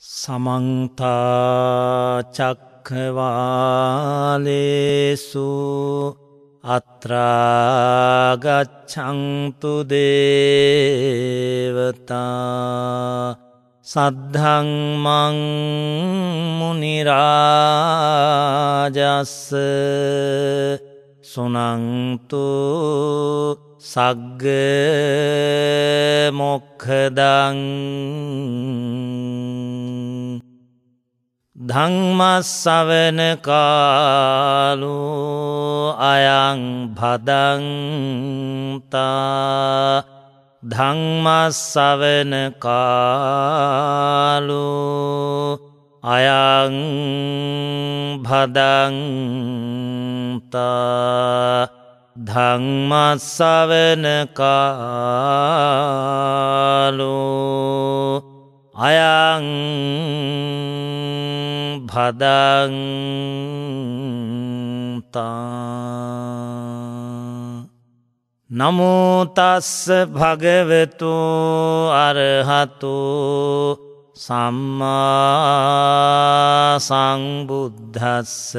සමන්තාචක්කවාලේසු අත්‍රාගච්චන්තු දේවතා සද්ධංමං මුනිරාජස්ස සුනන්තු සග්ග මොක්හදං ධංමස්සවන කාලු අයං භදන්තා ධංමස්සවන කාලු අයං භදන්තා ධංමස්සවන කාලු අයං භදන්තා නමුතස්ස භගවතු අරහතු සම්මා සංබුද්ධස්ස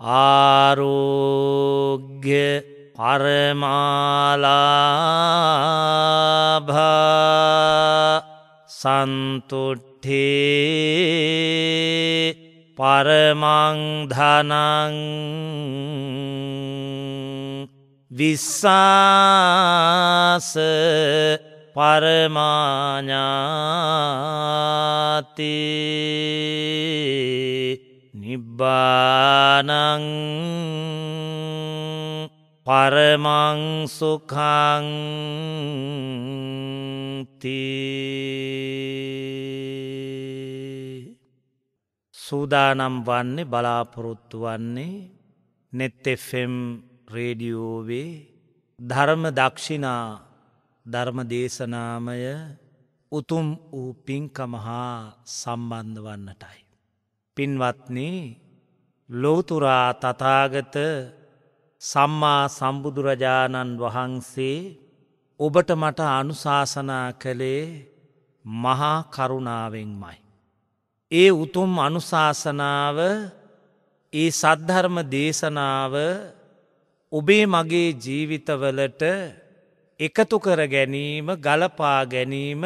ආරෝග්‍ය පරමාලාභා සන්තුට්ඨේ පරමංධනං විස්සාස පරමාඥාති නිබ්බානං පරමංසුකංති සූදානම් වන්නේ බලාපොරොත්තු වන්නේ නෙත්තෙෆෙම් රේඩියෝවේ ධර්ම දක්ෂිනා ධර්ම දේශනාමය උතුම් වූ පින්කමහා සම්බන්ධ වන්නටයි. පින්වත්නේ ලෝතුරා තතාගත සම්මා සම්බුදුරජාණන් වහන්සේ ඔබට මට අනුශාසනා කළේ මහා කරුණාවෙන්මයි. ඒ උතුම් අනුශාසනාව ඒ සද්ධර්ම දේශනාව ඔබේ මගේ ජීවිතවලට එකතු කර ගැනීම ගලපා ගැනීම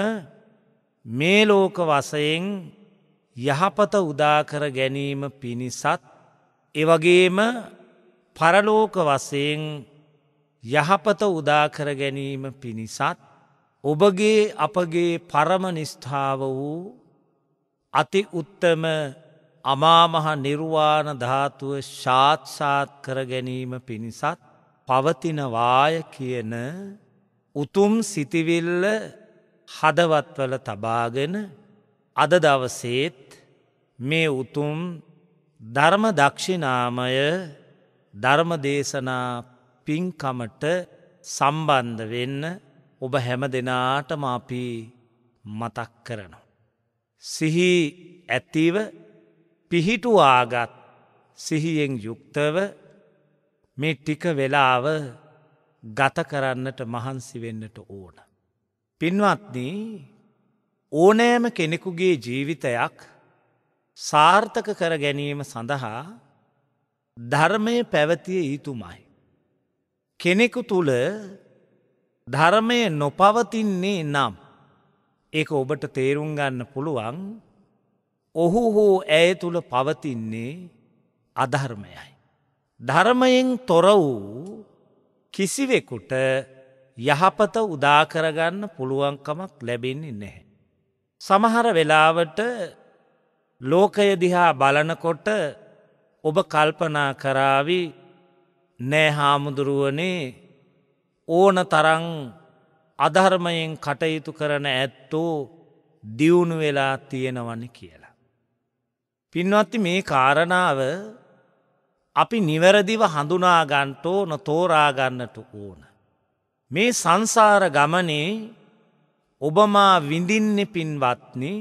මේ ලෝක වසයෙන් යහපත උදාකර ගැනීම පිණිසත් එවගේම පරලෝක වසයෙන් යහපත උදාකර ගැනීම පිණිසත් ඔබගේ අපගේ පරමනිස්ථාව වූ අති උත්තම අමාමහ නිර්වාණ ධාතුව ශාත්සාත් කර ගැනීම පිණිසත් පවතිනවාය කියන උතුම් සිතිවිල්ල හදවත්වල තබාගෙන අද දවසේත් මේ උතුම් ධර්ම දක්ෂිනාමය ධර්මදේශනා පින්කමට සම්බන්ධ වෙන්න ඔබ හැම දෙනාටම අපි මතක් කරනවා. සිහි ඇතිව පිහිටුවාගත් සිහියෙන් යුක්තව මේ ටික වෙලාව ගත කරන්නට මහන්සි වෙන්නට ඕන. පින්වත්නී ඕනෑම කෙනෙකුගේ ජීවිතයක් සාර්ථක කර ගැනීම සඳහා ධර්මය පැවතිය යුතුමයි. කෙනෙකු තුළ ධර්මය නොපවතින්නේ නම් ඒක ඔබට තේරුම් ගන්න පුළුවන් ඔහු හෝ ඇය තුළ පවතින්නේ අධර්මයයි. ධර්මයෙන් තොර වූ කිසිවෙකුට යහපත උදාකරගන්න පුළුවන්කමක් ලැබෙන්නේ නැහැ. සමහර වෙලාවට ලෝකය දිහා බලනකොට ඔබ කල්පනා කරාවි නෑ හාමුදුරුවනේ ඕන තරං අධර්මයෙන් කටයුතු කරන ඇත්තෝ දියුණු වෙලා තියෙනවන කියලා. පින්වත්ති මේ කාරණාව අපි නිවැරදිව හඳුනාගන්ට ඕන තෝරාගන්නට ඕන. මේ සංසාර ගමනේ ඔබමා විඳින්න පින්වත්නි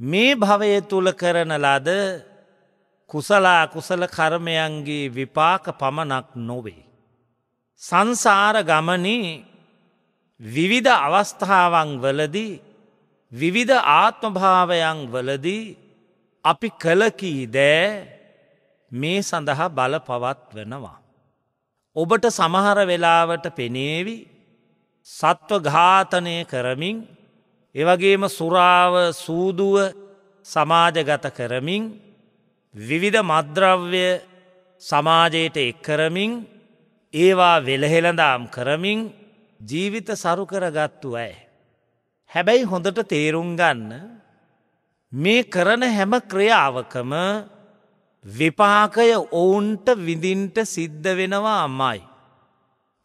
මේ භවය තුළ කරන ලද කුසලා කුසල කර්මයන්ගේ විපාක පමණක් නොවේ. සංසාර ගමනේ විවිධ අවස්ථාවන් වලදී විවිධ ආත්මභාවයන් වලදී අපි කලකී දෑ මේ සඳහා බල පවත් වෙනවා. ඔබට සමහර වෙලාවට පෙනේවි සත්ව ඝාතනය කරමින් එවගේම සුරාව සූදුව සමාජගත කරමින් විවිධ මද්‍රව්‍ය සමාජයට එක් කරමින් ඒවා වෙළහෙළඳාම් කරමින් ජීවිත සරුකරගත්තු ඇය. හැබැයි හොඳට තේරුම් ගන්න මේ කරන හැම ක්‍රියාවකම විපාකය ඔවුන්ට විඳින්ට සිද්ධ වෙනවා අම්මයි.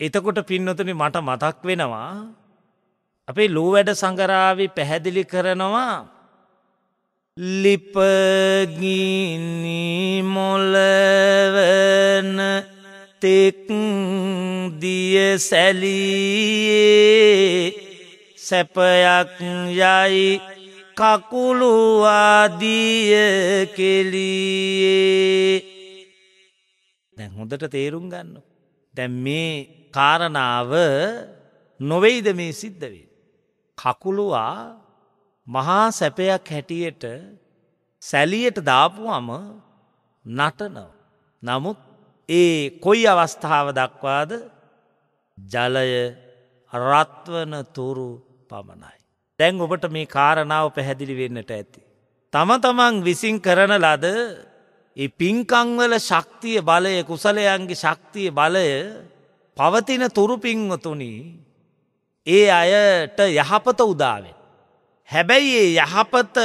එතකොට පින්නතුනි මට මතක් වෙනවා අපේ ලෝ වැඩ සඟරාවි පැහැදිලි කරනවා ලිපගිනි මොලවන තෙක් දිය සැලියේ සැපයක් යයි කකුළුවාදිය කෙලියේ දැන් හොඳට තේරුම් ගන්න. දැන් මේ කාරණාව නොවෙයිද මේ සිද්ධවේ. කකුළුවා මහා සැපයක් හැටියට සැලියට දාපුවම නටනව. නමුත් ඒ කොයි අවස්ථාව දක්වාද ජලය රත්වන තුරු පමණයි. දැන් ඔබට මේ කාරණාව පැහැදිලි වෙන්නට ඇති. තම තමන් විසින් කරන ලද ඒ පින්කංවල ශක්තිය බලය කුසලයන්ගේ ශක්තිය බලය පවතින තුරු පින්වතුනි ඒ අයට යහපත උදාවෙන්. හැබැයි ඒ යහපත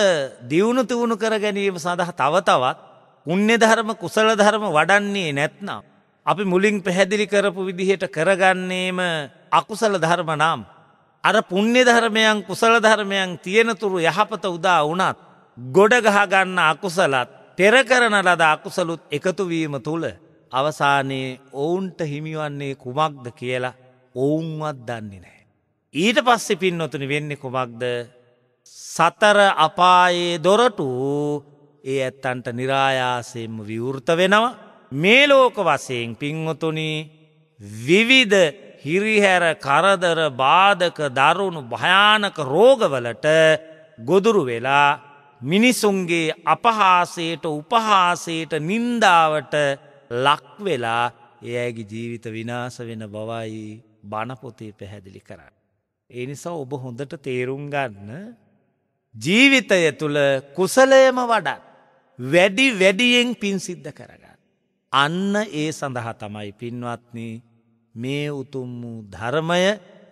දියුණු තිවුණු කර ගැනීම සඳහා තවතවත් උන්්‍ය ධර්ම කුසල ධර්ම වඩන්නේ නැත්නම්. අපි මුලින් පැහැදිලි කරපු විදිහට කරගන්නේම අකුසල ධර්ම නම්. අර පුුණ්‍ය ධර්මයන් කුසල ධර්මයන් තියෙනතුරු යහපත උදා වනත් ගොඩගහගන්න අකුසලත් පෙරකරන ලද අකුසලුත් එකතුවීම තුළ අවසානයේ ඔවුන්ට හිමිවන්නේ කුමක්ද කියලා ඔවුන්වත් දන්නේ නෑ. ඊට පස්සෙ පින්නොතුනි වෙන්නේ කුමක්ද සතර අපායේ දොරටු ඒ ඇත්තන්ට නිරායාසයෙන්ම විවෘත වෙනවා මේ ලෝක වසයෙන් පින්වතුනි විවිධ හිරිහැර කරදර බාධක දරුණු භයානක රෝගවලට ගොදුරු වෙලා මිනිසුන්ගේ අපහාසයට උපහාසයට නින්දාවට ලක්වෙලා එයගේ ජීවිත විනාස වෙන බවයි බණපොතේ පැහැදිලි කරන්න. ඒ නිසා ඔබ හොඳට තේරුම් ගන්න ජීවිතය තුළ කුසලයම වඩත් වැඩි වැඩියෙන් පින් සිද්ධ කරගන්න. අන්න ඒ සඳහා තමයි පින්වත්න්නේ මේ උතුම් වූ ධර්මය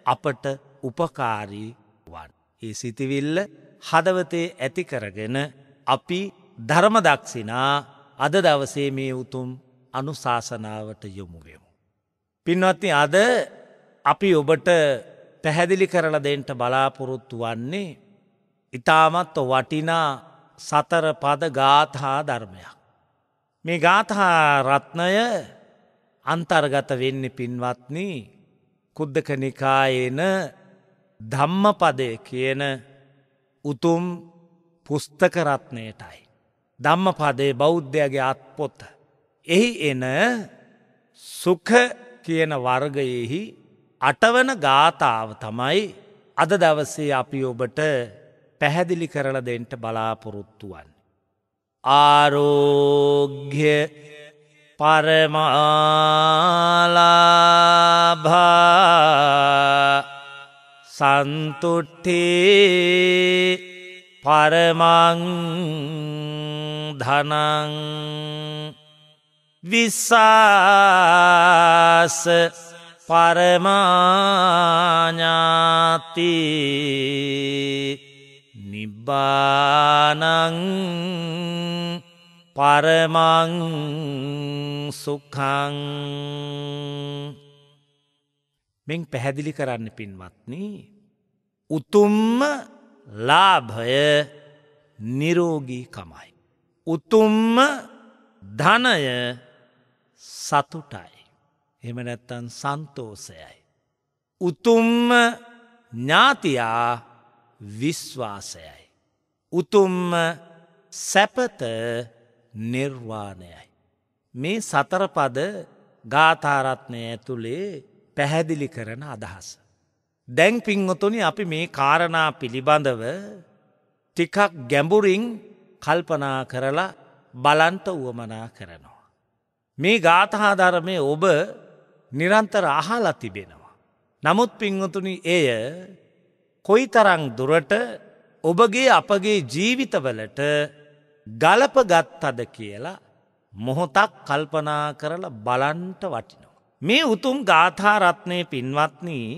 අපට උපකාරී වන්. ඒ සිතිවිල්ල හදවතේ ඇති කරගෙන අපි ධර්මදක්ෂිනා අද දවසේ මේ උතුම් අනුශාසනාවට යොමුවෙමු. පින්වත්ති අද අපි ඔබට පැහැදිලි කරල දෙන්ට බලාපොරොත්තු වන්නේ ඉතාමත් වටිනා සතර පද ගාථහා ධර්මයක්. මේ ගාථහා රත්නය අන්තර්ගත වෙන්න පින්වත්න කුද්දක නිකායන ධම්මපදය කියන උතුම් පුස්තකරත්නයටයි. ධම්මපදේ බෞද්ධයගේ අත්පොත්ත. එහි එන සුඛ කියන වර්ගයෙහි අටවන ගාථාව තමයි අද දවසේ අපි ඔබට පැහැදිලි කරල දෙන්ට බලාපොරොත්තුවන්. ආරෝග්‍ය පරමාලාභා සන්තුට්ටේ පරමං ධනං විස්සාස පරමාඥාති නිබ්බානං පරමං සුකං මෙන් පැහැදිලි කරන්න පින්වත්න උතුම්ම ලාභය නිරෝගී කමයි. උතුම්ම ධනය සතුටයි. එම නැත්තන් සන්තෝසයයි. උතුම්ම ඥාතියා විශ්වාසයයි. උතුම්ම සැපත නිර්වාණයයි. මේ සතරපද ගාථාරත්නය ඇතුළේ පැහැදිලි කරන අදහස. දැන් පින්වතුනි අපි මේ කාරණා පිළිබඳව ටිකක් ගැඹුරින් කල්පනා කරලා බලන්ට වුවමනා කරනවා. මේ ගාථහාධර්මය ඔබ නිරන්තර අහලා තිබෙනවා. නමුත් පින්වතුනි එය කොයි තරං දුරට ඔබගේ අපගේ ජීවිතවලට ගලප ගත්තද කියලා මොහොතක් කල්පනා කරලා බලන්ට වටිනවා. මේ උතුම් ගාථාරත්නය පින්වත්නී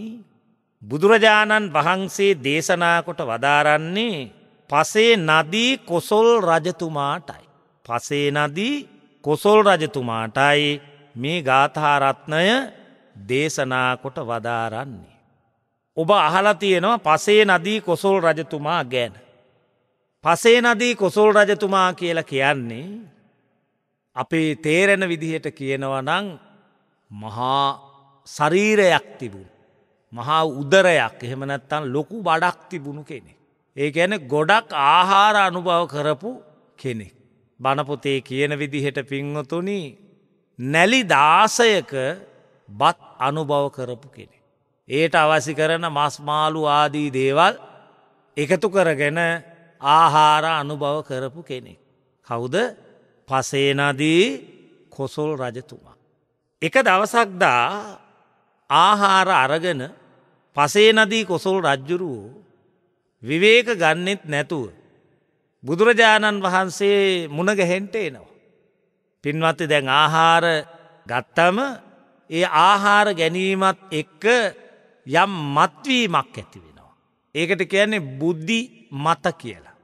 බුදුරජාණන් වහන්සේ දේශනාකොට වදාරන්නේ පසේ නදී කොසොල් රජතුමාටයි. පසේ නදී කොසොල් රජතුමාටයි මේ ගාථාරත්නය දේශනාකොට වදාරන්නේ. ඔබ අහලතියෙනවා පසේ නදී කොසොල් රජතුමා ගැන. පසේ නදී කොසොල් රජතුමා කියල කියන්නේ අපේ තේරෙන විදිහට කියනවනං මහා ශරීරයක් තිබුණ. මහා උදරයක් එහෙම නැත්තන් ලොකු බඩක් තිබුණු කෙනෙ. ඒ ඇන ගොඩක් ආහාර අනුභව කරපු කෙනෙක්. බණපොතේ කියන විදිහට පින්වතුනි නැලි දාසයක බත් අනුභව කරපු කෙනෙ. ඒට අවසි කරන මස්මාලු ආදී දේවල් එකතු කරගෙන ආහාර අනුභව කරපු කෙනෙක්. කවුද පසේනදී කොසොල් රජතුමා. එක දවසක්දා ආහාර අරගෙන පසේනදී කොසොල් රජ්ජුරුවෝ විවේක ගන්නෙත් නැතුව. බුදුරජාණන් වහන්සේ මුණගැහෙන්ට එනවා. පින්වත්ත දැන් ආහාර ගත්තම ඒ ආහාර ගැනීමත් එක්ක යම් මත්වීමක් ඇති වෙනවා. ඒකට කියන්නේ බුද්ධි මත කියලා.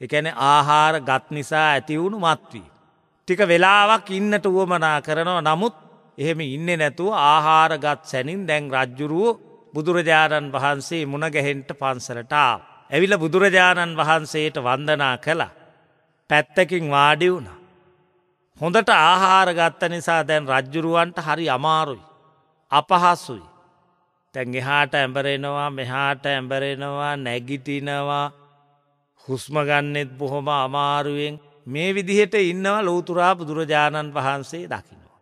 එකැන ආහාර ගත් නිසා ඇතිවුණු මත්වී. ටික වෙලාවක් ඉන්නට වුවමනා කරනවා නමුත් එහෙම ඉන්න නැතුව ආහාර ගත් සැනින් දැන් රජ්ජුරුවෝ බුදුරජාණන් වහන්සේ මුණගැහෙන්ට පන්සලටා. ඇවිල බුදුරජාණන් වහන්සේට වන්දනා කළා. පැත්තකින් වාඩි වුණ. හොඳට ආහාර ගත්ත නිසා දැන් රජ්ජුරුවන්ට හරි අමාරුයි. අපහස්සුයි. තැන් එහාට ඇඹරෙනවා මෙහාට ඇඹරෙනවා නැගිටිනවා හුස්මගන්නෙත් බොහොම අමාරුවෙන් මේ විදිහට ඉන්නවා ලෝතුරා බුදුරජාණන් වහන්සේ දකිනවා.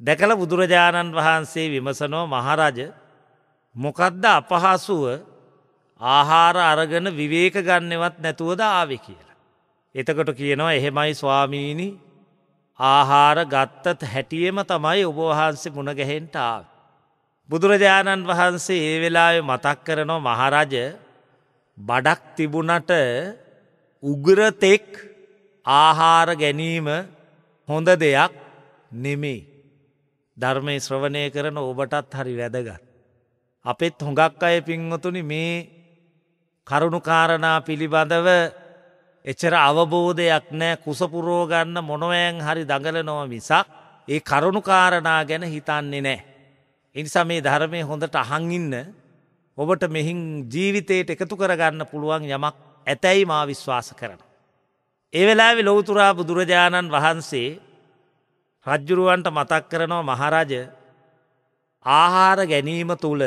දැකල බුදුරජාණන් වහන්සේ විමසනෝ මහරජ මොකදද අපහසුව ආහාර අරගෙන විවේක ගන්නෙවත් නැතුවද ආවෙ කියලා. එතකොට කියනවා එහෙමයි ස්වාමීණි ආහාර ගත්තත් හැටියම තමයි ඔබවහන්සේ මුණගැහෙන්ට ආව. බුදුරජාණන් වහන්සේ ඒ වෙලාවෙ මතක් කරනවා මහරජ බඩක් තිබුණට උගරතෙක් ආහාර ගැනීම හොඳ දෙයක් නෙමෙයි. ධර්මය ශ්‍රවණය කරන ඔබටත් හරි වැදගත්. අපෙත් හොඟක් අය පින්වතුනි මේ කරුණුකාරණා පිළිබඳව එච්චර අවබෝධයක් නෑ කුසපුරෝගන්න මොනවෑන් හරි දඟලනොව මිසක් ඒ කරුණුකාරණා ගැන හිතන්නේ නෑ. එනිසා මේ ධර්මය හොඳට අහංඉන්න ඔබට මෙහින් ජීවිතයට එකතු කරගන්න පුළුවන් යමක් ඇතැයි මා විශ්වාස කරන. ඒ වෙලාවි ලොවතුරා බුදුරජාණන් වහන්සේ රජ්ජුරුවන්ට මතක් කරනවා මහරජ ආහාර ගැනීම තුළ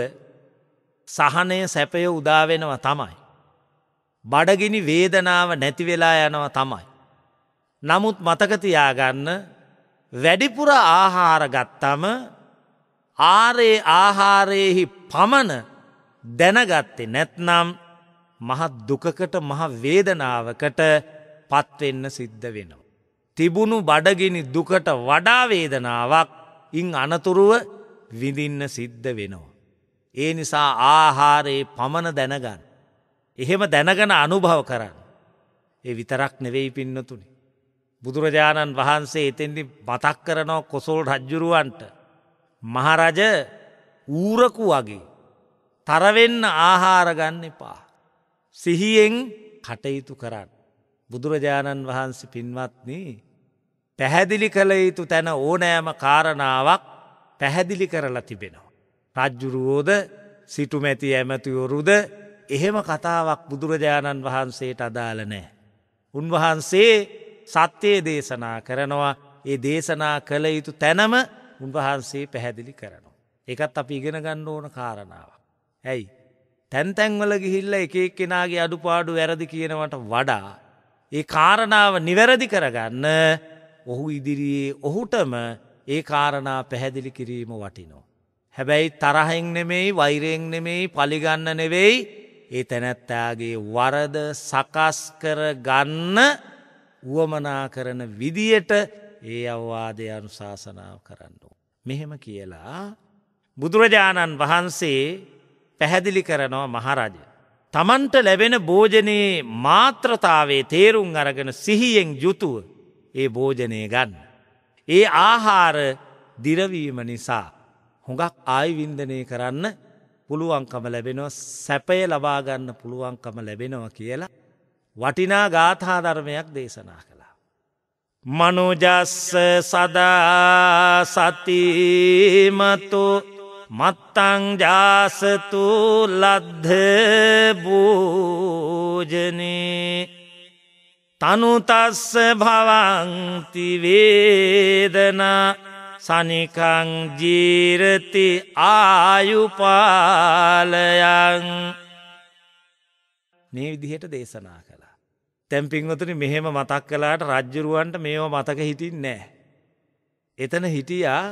සහනය සැපය උදාවෙනව තමයි. බඩගිනි වේදනාව නැතිවෙලා යනව තමයි. නමුත් මතකතියාගන්න වැඩිපුර ආහාර ගත්තම ආරේ ආහාරයෙහි පමණ දැනගත්තේ නැත්නම් මහත් දුකකට මහ වේදනාවකට පත්වෙන්න සිද්ධ වෙනවා. තිබුණු බඩගිනි දුකට වඩා වේදනාවක් ඉන් අනතුරුව විඳින්න සිද්ධ වෙනවා. ඒ නිසා ආහාරයේ පමණ දැනගන්න. එහෙම දැනගන අනුභව කරන්න. ඒ විතරක් නෙවෙයි පින්නතුනි. බුදුරජාණන් වහන්සේ එතෙන්දි බතක් කරනෝ කොසෝල් රජ්ජුරුවන්ට. මහරජ ඌරකු වගේ තරවෙන්න ආහාරගන්න එපා. සිහියෙන් කටයුතු කරන්න. බුදුරජාණන් වහන්සේ පින්වත්න පැහැදිලි කළ යුතු තැන ඕනෑම කාරණාවක් පැහැදිලි කරලා තිබෙනවා. රජ්ජුරුවෝද සිටුමැති ඇමතිවරුද එහෙම කතාවක් බුදුරජාණන් වහන්සේට අදාළ නෑ. උන්වහන්සේ සත්‍යයේ දේශනා කරනවා ඒ දේශනා කළ යුතු තැනම උන්වහන්සේ පැහැදිලි කරනවා. එකත් අපි ඉගෙන ගන්න ඕන කාරණාව. ඇයි. තැන්තැන්වල ගිහිල්ල එක කෙනගේ අඩුපාඩු වැරදි කියනවට වඩා. ඒ කාරණාව නිවැරදි කරගන්න ඔහු ඉදිරියේ ඔහුටම ඒ කාරණා පැහැදිලි කිරීම වටිනෝ. හැබැයි තරහෙන් නෙමෙයි වෛරයෙන් නෙමෙයි පලිගන්න නෙවෙයි ඒ තැනැත්තාගේ වරද සකස් කර ගන්න වුවමනා කරන විදියට ඒ අවවාදය අනුශාසනාව කරන්න. මෙහෙම කියලා බුදුරජාණන් වහන්සේ පැහැදිලි කරනවා මහරජ. තමන්ට ලැබෙන භෝජනයේ මාත්‍රතාවේ තේරුම් අරගෙන සිහියෙන් යුතුව ඒ භෝජනය ගන්න. ඒ ආහාර දිරවීම නිසා හොඟක් ආයිවින්දනය කරන්න පුළුවන්කම ලැබෙනවා සැපය ලබාගන්න පුළුවන්කම ලැබෙනවා කියලා වටිනා ගාථා ධර්මයක් දේශනා කළා. මනුජස්ස සදා සතිමතු මත්තංජාසතු ලද්ධ භෝජනේ තනුතස්ස භවංතිවේදනා සනිකං ජීරති ආයුපාලයන් මේ විදිහට දේශනා කළා. තැම්පින්වතුනි මෙහෙම මතක් කලාට රජ්ජුරුවන්ට මේව මතක හිටින් නෑ. එතන හිටියා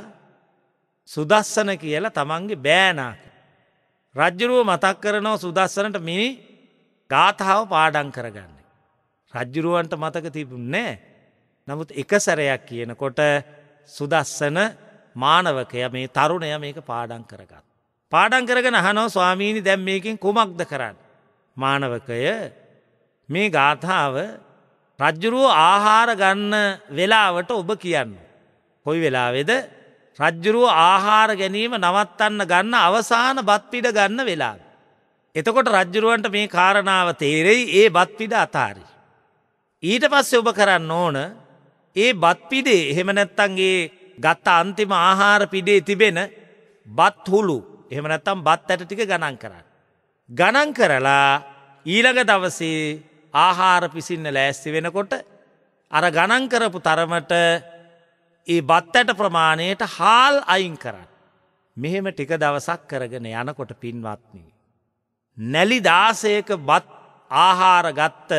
සුදස්සන කියලා තමන්ගේ බෑනාක. රජ්ජුරුව මතක් කරනව සුදස්සනට මිනි ගාථාව පාඩන් කරගන්න. රජ්ජුරුවන්ට මතක තිබුන්නේ නමුත් එක සැරයක් කියනකොට සුදස්සන මානවකය මේ තරුණය මේක පාඩන් කරගත්. පාඩන් කරගෙන අහනෝ ස්වාමීණි දැම් මේකින් කුමක්ද කරන්න. මානවකය මේ ගාථාව රජ්ජුරුව ආහාර ගන්න වෙලාවට ඔබ කියන්න. කොයි වෙලාවෙද රජ්ජුරුව ආහාර ගැනීම නවත්තන්න ගන්න අවසාන බත්පිඩ ගන්න වෙලා. එතකොට රජ්ජුරුවන්ට මේ කාරණාව තේරෙයි ඒ බත්පිඩ අතාරි. ඊට පස්සේ ඔබ කරන්න ඕන ඒ බත් පිඩේ එහෙම නැත්තන්ගේ ගත්ත අන්තිම ආහාර පිඩේ තිබෙන බත් හුළු එහෙම නැත්තම් බත් ඇට ටික ගණන් කරන්න. ගණන් කරලා ඊළඟ දවසේ ආහාර පිසින්න ලෑස්ති වෙනකොට අර ගණන් කරපු තරමට ඒ බත් ඇට ප්‍රමාණයට හාල් අයින් කරන්න. මෙහෙම ටික දවසක් කරගෙන යනකොට පින්වත්නී. නැලි දාසයක බත් ආහාර ගත්ත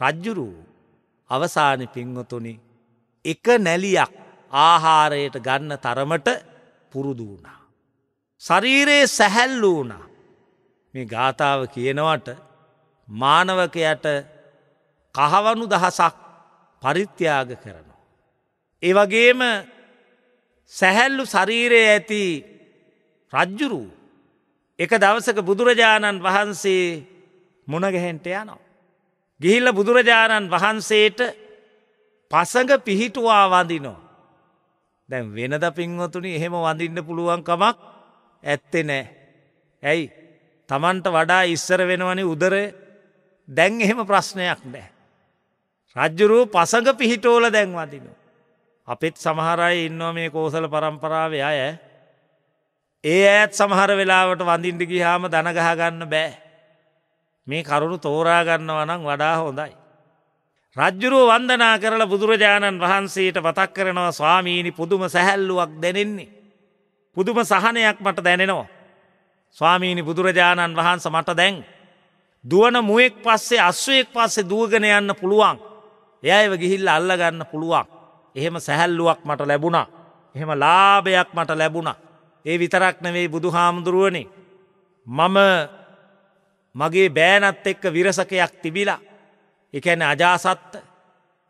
රජ්ජුරූ අවසානි පින්වතුනි එක නැලියක් ආහාරයට ගන්න තරමට පුරුදු වුණා. ශරීරයේ සැහැල්ලු වුණා. මේ ගාථාව කියනවට මානවකයට කහවනු දහසක් පරිත්‍යාග කරනවා. ඒ වගේම සැහැල්ලු ශරීරයේ ඇති රජ්ජුරු එක දවසක බුදුරජාණන් වහන්සේ මුණගැහෙන්ට යනවා. ගිහිල්ල බුදුරජාණන් වහන්සේට පසඟ පිහිටුවා වඳිනෝ. දැන් වෙනද පින්වතුනි එහෙම වඳින්න පුළුවන්කමක් ඇත්තෙ නෑ. ඇයි තමන්ට වඩා ඉස්සර වෙනවනි උදරය දැන් එහෙම ප්‍රශ්නයක් නෑ. රජ්ජුරුව පසඟ පිහිටෝල දැන් වදිනු. අපිත් සමහරයි ඉන්නවා මේ කෝසල පරම්පරාව අය ඒ ඇත් සමහර වෙලාවට වඳින්ට ගිහාම දනගහගන්න බෑ. මේ කරුණු තෝරාගන්නවනම් වඩා හොඳයි. රජ්ජුරුව වන්දනා කරලා බුදුරජාණන් වහන්සේට පතක් කරනවා ස්වාමීණි පුදුම සැහැල්ලුවක් දැනෙන්නේ. පුදුම සහනයක් මට දැනෙනවා. ස්වාමීණි බුදුරජාණන් වහන්ස මට දැන්. දුවන මුවෙක් පස්සේ අස්වයෙක් පස්සේ දුවගෙන යන්න පුළුවන්. එයව ගිහිල්ල අල්ලගන්න පුළුවන්. එහෙම සැහැල්ලුවක් මට ලැබුණා. එහෙම ලාභයක් මට ලැබුණා. ඒ විතරක් නෙවෙයි බුදු හාමුදුරුවනේ. මම මගේ බෑනත් එක්ක විරසකයක් තිබිලා එකැන අජාසත්ත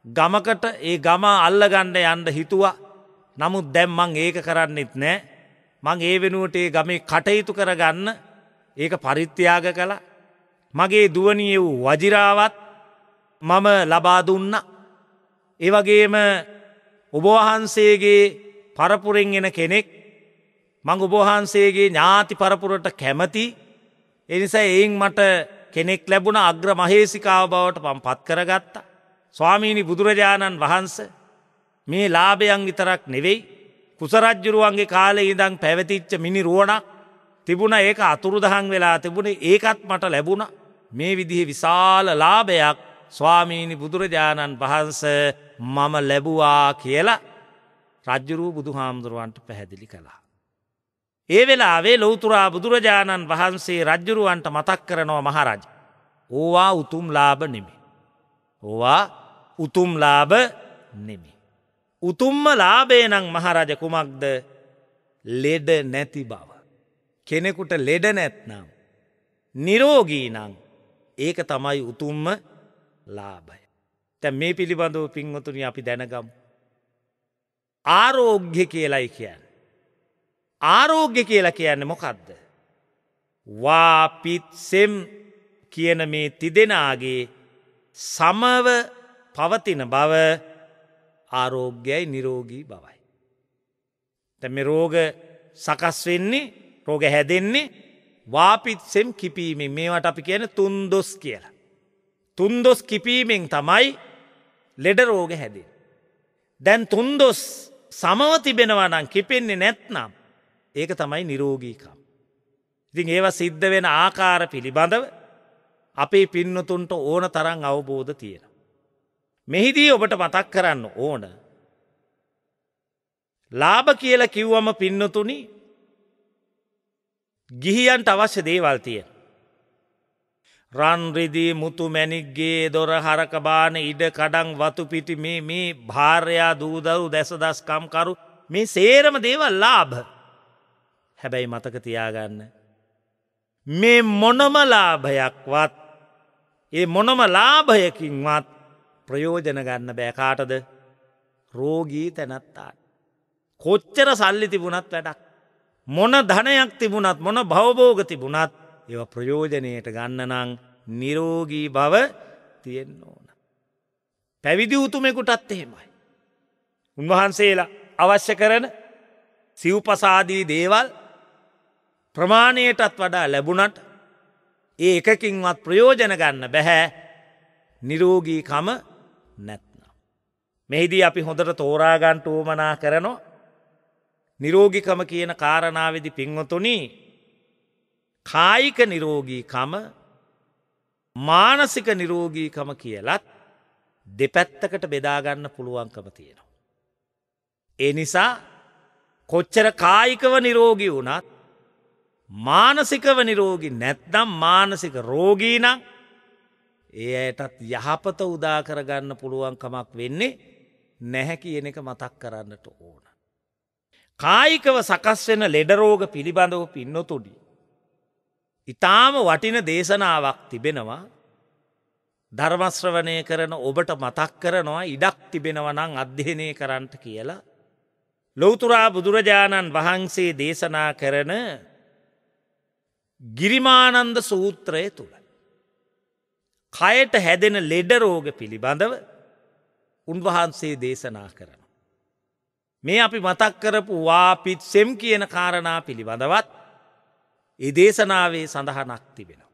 ගමකට ඒ ගම අල්ලගණ්ඩ යන්ඩ හිතුවා. නමුත් දැම්මං ඒක කරන්නෙත් නෑ. මං ඒ වෙනුවට ඒ ගමේ කටයුතු කරගන්න ඒක පරිත්‍යාග කළ. මගේ දුවනිය වූ වජිරාවත් මම ලබා දුන්න. ඒවගේම ඔබවහන්සේගේ පරපුරෙන් එන කෙනෙක් මං ඔබහන්සේගේ ඥාති පරපුරට කැමති. එනිසා එයින් මට කෙනෙක් ලැබුණ අග්‍ර මහේසිකාව බවට පම් පත් කරගත්තා. ස්වාමීණි බුදුරජාණන් වහන්ස මේ ලාභයන් විතරක් නෙවෙයි කුසරජ්ජුරුවන්ගේ කාලෙ ඉදං පැවතිච්ච මිනි රුවණක් තිබුණ ඒක අතුරුදහන් වෙලා තිබුණේ ඒකත් මට ලැබුණ මේ විදිහ විශාල ලාභයක් ස්වාමීණි බුදුරජාණන් වහන්ස මම ලැබුවා කියලා රජ්ජුරූ බුදු හාමුදුරුවන්ට පැහැදිලි කළා. ඒ වෙලාවේ ලොවතුරා බුදුරජාණන් වහන්සේ රජ්ජුරුවන්ට මතක් කරනවා මහරජ. ඕවා උතුම් ලාභ නෙමි. ඕවා උතුම් ලාභ නෙමි. උතුම්ම ලාබේ නං මහරජ කුමක්ද ලෙඩ නැති බව. කෙනෙකුට ලෙඩ නැත්නම්. නිරෝගී නං ඒක තමයි උතුම්ම ලාභය. තැ මේ පිළිබඳව පින්වතුනි අපි දැනගම්. ආරෝග්‍ය කියලයි කියන්න. ආරෝග්‍ය කියලා කියන්න මොකක්ද. වාපිත්සෙම් කියන මේ තිදෙනගේ සමව පවතින බව ආරෝග්‍යයි නිරෝගී බවයි. තැම රෝග සකස් වෙන්නේ රෝග හැදෙන්නේ වාපිත්සෙම් කිපීමෙන් මේවට අපි කියන තුන්දොස් කියලා. තුන්දොස් කිපීමෙන් තමයි ලෙඩ රෝග හැදේ. දැන් තුන්දොස් සමව තිබෙනවනං කිපෙන්නේ නැත්නම් ඒක තමයි නිරෝගීකම්. ඉතින් ඒව සිද්ධ වෙන ආකාර පිළිබඳව අපේ පින්නතුන්ට ඕන තරං අවබෝධ තියෙන. මෙහිදී ඔබට මතක් කරන්න ඕන. ලාභ කියල කිව්වම පින්නතුනි ගිහියන්ට අවශ්‍ය දේවල් තියෙන. රන්රිදී මුතු මැනික්ගේ දොර හරකබාන ඉඩ කඩං වතුපිටි මේ මේ භාර්යා දූදරු දැසදස්කම්කරු මේ සේරම දේවල් ලාභ හැබැයි මතක තියාගන්න. මේ මොනමලාභයක්වත් ඒ මොනම ලාභයකින්වත් ප්‍රයෝජන ගන්න බෑකාටද රෝගී තැනත්තාට. කොච්චර සල්ලි තිබුණත් වැඩක්. මොන ධනයක් තිබුණත් මොන භවබෝග තිබුණත් ඒව ප්‍රයෝජනයට ගන්නනං නිරෝගී බව තියෙන්න ඕන. පැවිදි උතුමෙකුටත් එහෙමයි. උන්වහන්සේලා අවශ්‍ය කරන සිව්පසාදී දේවල් ප්‍රමාණයටත් වඩා ලැබුණට ඒ එකකින්වත් ප්‍රයෝජන ගන්න බැහැ නිරෝගීකම නැත්නම්. මෙහිදී අපි හොඳට තෝරාගන්ට ූමනා කරනවා නිරෝගිකම කියන කාරණාවෙදි පින්වතුනි කායික නිරෝගීකම මානසික නිරෝගීකම කියලත් දෙපැත්තකට බෙදාගන්න පුළුවන්කම තියෙනවා. ඒ නිසා කොච්චර කායිකව නිරෝගී වුණත් මානසිකව නිරෝගි නැත්නම් මානසික රෝගීනං ඒ අයටත් යහපත උදා කරගන්න පුළුවන්කමක් වෙන්නේ නැහැ කියන එක මතක් කරන්නට ඕන. කායිකව සකස් වෙන ලෙඩරෝග පිළිබඳව පින්නොතුඩි. ඉතාම වටින දේශනාවක් තිබෙනවා ධර්මශ්‍රවනය කරන ඔබට මතක් කරනවා ඉඩක් තිබෙනවනං අධ්‍යයනය කරන්නට කියලා. ලොවතුරා බුදුරජාණන් වහන්සේ දේශනා කරන ගිරිමානන්ද සූත්‍රය තුළ. කයට හැදෙන ලෙඩරෝග පිළිබඳව උන්වහන්සේ දේශනා කරන. මේ අපි මතක් කරපු වාපිත් සෙම් කියන කාරණා පිළිබඳවත් ඒ දේශනාවේ සඳහනක් තිබෙනවා.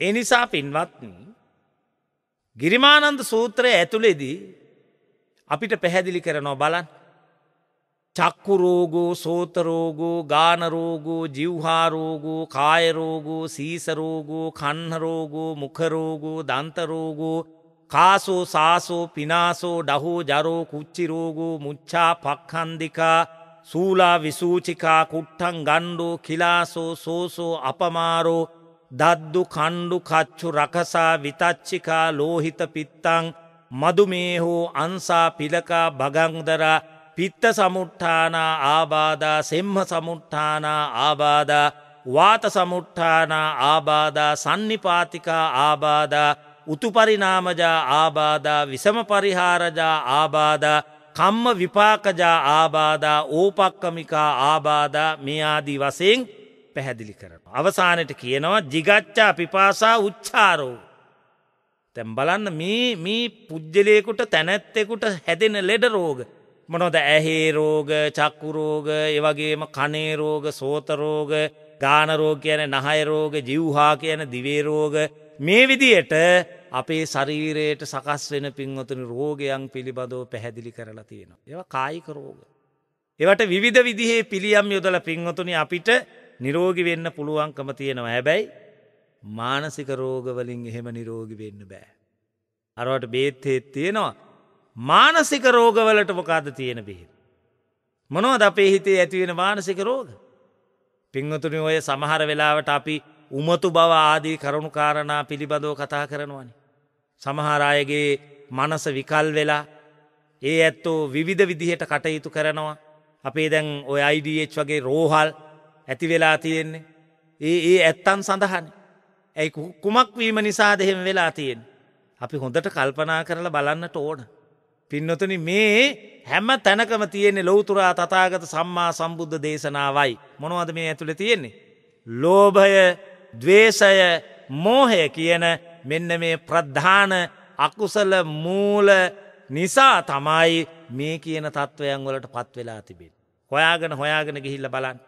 එනිසා පින්වත්න ගිරිමානන්ද සූත්‍රය ඇතුළෙදී අපිට පැහැදිලි කරනවා බලන් චක්කුරෝගෝ සෝතරෝගෝ ගානරෝගෝ ජිව්හාරෝගෝ කායරෝගෝ සීසරෝගෝ කන්නරෝගෝ මුකරෝගෝ දන්තරෝගෝ කාසෝ සාසෝ පිනාසෝ ඩහෝ ජරෝ කුච්චිරෝගෝ මුච්චා පක්හන්දිකා සූලා විසූචිකා කුට්ටන් ගණ්ඩෝ කිලාසෝ සෝසෝ අපමාරෝ දද්දු කණ්ඩු කච්චු රකසා විතච්චිකා ලෝහිත පිත්තං මදුමේහෝ අන්සා පිලකා භගංදරා පිත්ත සමුට්ඨානා ආබාධා සෙම්හ සමුට්ඨානා ආබාධා වාත සමුට්ඨානා ආබාධා සන්නිපාතිකා ආබාධා උතුපරිනාමජා ආබාධා විසම පරිහාරජා ආබාධා කම්ම විපාකජා ආබාධා ඕපක්කමිකා ආබාධා මේ ආදී වසයෙන් පැහැදිලි කරන. අවසානයට කියනවා ජිගච්ඡා පිපාසා උච්චාරෝ. තැම් බලන්න මේ මේ පුද්ජලයකුට තැනැත්තෙකුට හැදෙන ලෙඩ රෝග. මොනොද ඇහේ රෝග චක්කුරෝග ඒවගේම කනේරෝග සෝතරෝග ගානරෝග කියන නහයරෝග ජිව්හා කියන දිවේරෝග මේ විදියට අපේ ශරීරයට සකස් වෙන පින්වතුන රෝගයන් පිළිබඳව පැහැදිලි කරලා තියෙනවා. ඒවා කායික රෝග. ඒවට විවිධ විදිහේ පිළියම් යොදල පින්වතුනි අපිට නිරෝගි වෙන්න පුළුවන්කම තියෙනවා හැබැයි මානසික රෝගවලින් එහෙම නිරෝගි වෙන්න බෑ. අරුවට බේත්තෙත් තියෙනවා. මානසික රෝගවලට මොකාද තියෙන බෙහෙත්. මොනවද අපේ හිතේ ඇතිවෙන මානසික රෝග. පිංහතුනි ඔය සමහර වෙලාවට අපි උමතු බව ආදී කරුණු කාරණා පිළිබඳව කතා කරනවනි. සමහරයගේ මනස විකල් වෙලා ඒ ඇත්තෝ විවිධ විදිහට කටයුතු කරනවා. අපේ දැන් ඔය අයිඩH වගේ රෝහල් ඇති වෙලා තියෙන්නේ. ඒ ඒ ඇත්තන් සඳහන්. ඇයි කුමක් වීම නිසා දෙහෙම වෙලා තියෙන්. අපි හොඳට කල්පනා කරලා බලන්නට ඕන. පින්නොතන මේ හැම තැනකම තියෙන්නේ ලොවතුරා තතාගත සම්මා සම්බුද්ධ දේශනාවයි. මොනවද මේ ඇතුළ තියෙන්නේ. ලෝභය දවේශය මෝහය කියන මෙන්න මේ ප්‍රද්ධාන අකුසල මූල නිසා තමයි මේ කියන තත්ත්වයන් වලට පත් වෙලා තිබෙන. හොයාගෙන හොයාගෙන ගිහිල්ල බලන්.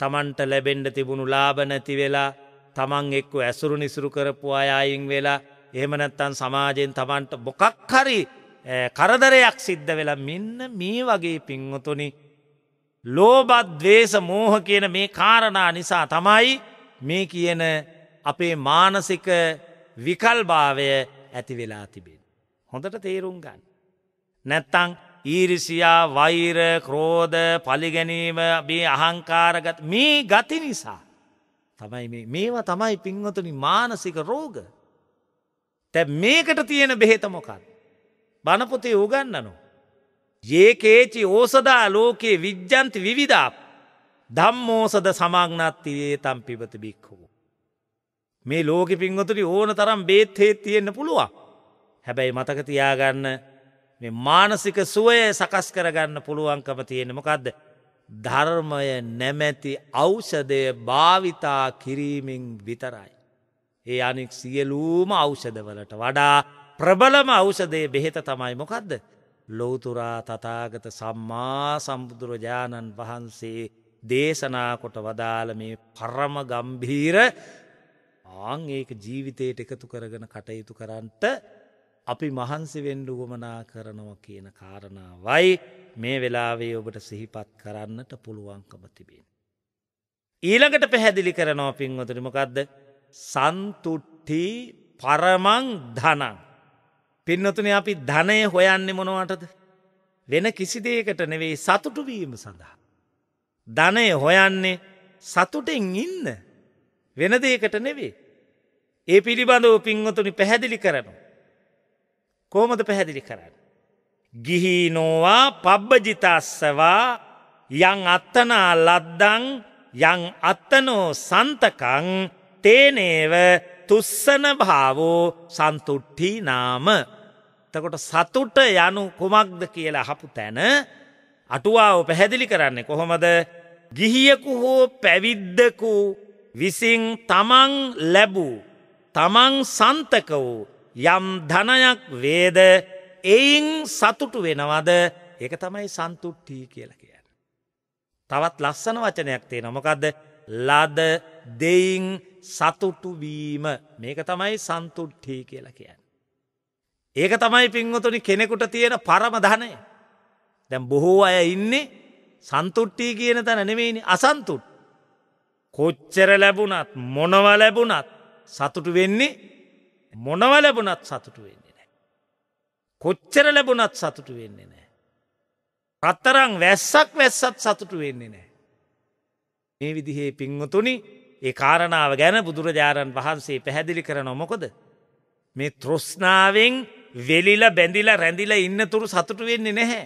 තමන්ට ලැබෙන්ඩ තිබුණු ලාබ නැති වෙලා තමන් එක්කු ඇසුරු නිසුරු කරපු අයයින් වෙලා එහෙමනැත්තන් සමාජයෙන් තමන්ට බොකක් හරි කරදරයක් සිද්ධ වෙලා මෙන්න මේ වගේ පින්වතුනි ලෝබද්වේස මෝහ කියන මේ කාරණා නිසා තමයි මේ කියන අපේ මානසික විකල්භාවය ඇති වෙලා තිබෙන. හොඳට තේරුම් ගන්න. නැත්තං ඊරිසියා වෛර ක්‍රෝධ පලිගැනීම මේ අහංකාරගත් මේ ගති නිසා. තමයි මේවා තමයි පින්වතුනි මානසික රෝග. තැ මේකට තියෙන බෙහෙතමොකත්. බණපොතේ උගන්නනු. ඒකේචි ඕසදා ලෝකයේ විද්ජන්ති විවිධාප දම්මෝසද සමගනත්තියේ තම් පිබත බික්හෝ. මේ ලෝක පින්වතුරි ඕන තරම් බේත් හේත් තියෙන්න්න පුළුවන්. හැබැයි මතක තියාගන්න මේ මානසික සුවය සකස් කරගන්න පුළුවන්කම තියෙන මොකක්ද. ධර්මය නැමැති ඖෂදය භාවිතා කිරීමෙන් විතරයි. ඒ අනික් සියලූම ඖෂදවලට වඩා ප්‍රබලම ඖෂදය බෙහෙත තමයි මොකක්ද. ලෝතුරා තතාගත සම්මා සම්බුදුරජාණන් වහන්සේ දේශනා කොට වදාළ මේ පරම ගම්භීර ආං ඒක ජීවිතයට එකතු කරගෙන කටයුතු කරන්ට අපි මහන්සි වෙන්ඩු වමනා කරනව කියන කාරණාවයි මේ වෙලාවේ ඔබට සිහිපත් කරන්නට පුළුවන්කම තිබෙන. ඊළඟට පැහැදිලි කරනවා පින්වතුරිමකක්ද සන්තුට්ටි පරමං ධනං. පින්නතුන අපි ධනය හොයන්නේ මොනවටද. වෙන කිසිදේකට නෙවෙයි සතුටුවීම සඳහා. ධනය හොයන්නේ සතුටෙන් ඉන්න වෙන දේකට නෙවේ. ඒ පිළිබඳව පින්වතුනි පැහැදිලි කරනවා. කෝමද පැහැදිලි කරන්න. ගිහි නෝවා පබ්බජිතස්සවා යං අත්තනා ලද්දං යං අත්තනෝ සන්තකං තේනේව තුස්සන භාවෝ සන්තුට්ටි නාම. තකොට සතුට යනු කුමක්ද කියලා හපු තැන අටුවාව පැහැදිලි කරන්නේ කොහොමද? ගිහියකු හෝ පැවිද්දකු විසින් තමන් ලැබූ තමන් සන්තක වූ යම් ධනයක් වේද? එයින් සතුටු වෙනවද? ඒක තමයි සන්තුට්ටී කියල කියන. තවත් ලස්සන වචනයක් තියෙන මොකක්ද ලද දෙයින් සතුටුවීම මේක තමයි සන්තුට්ටී කියල කියන්න. ඒක තමයි පින්වතුනි කෙනෙකුට තියෙන පරම ධනය. දැම් බොහෝ අය ඉන්නේ සන්තුට්ටී කියන තැන නෙවෙයිනි අසන්තුට්. කොච්චර ලැබුණත් මොනව ලැබුණත් සතුටු වෙන්නේ මොනව ලැබුණත් සතුටු වෙන්නේ නෑ. කොච්චර ලැබුණත් සතුටු වෙන්නේ නෑ. රත්තරං වැස්සක් වැස්සත් සතුටු වෙන්නේ නෑ. මේ විදිහේ පිංහතුනි ඒ කාරණාව ගැන බුදුරජාණන් වහන්සේ පැහැදිලි කර නොමොකොද. මේ ත්‍රොස්නාවෙන් වෙලිල බැඳිල රැඳිල ඉන්න තුරු සතුටු වෙන්නේ නැහැ.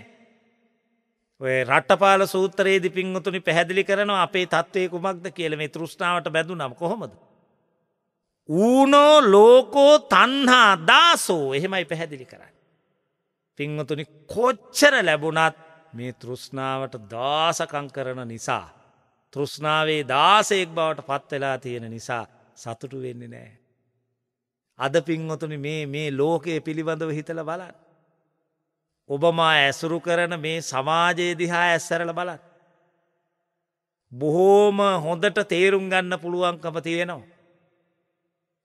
ඔය රට්ටපාල සූත්‍රයේදි පිංහතුනි පැහැදිලි කරනවා අපේ තත්වය කුමක්ද කියල මේ තෘෂ්නාවට බැඳු නම් කොහොමද. ඌනෝ ලෝකෝ තන්හා දාසෝ එහෙමයි පැහැදිලි කරන්න. පිංහතුනි කොච්චර ලැබුණත් මේ තෘෂ්නාවට දාසකං කරන නිසා. තෘෂ්නාවේ දාසයෙක් බවට පත්වෙලා තියෙන නිසා සතුටු වෙන්නේ නෑ. අද පින්වතුනි මේ මේ ලෝකයේ පිළිබඳව හිතල බලන්න. ඔබමා ඇසුරු කරන මේ සමාජයේ දිහා ඇස්සරල බලන්න. බොහෝම හොඳට තේරුම් ගන්න පුළුවන්කම තියෙනවා.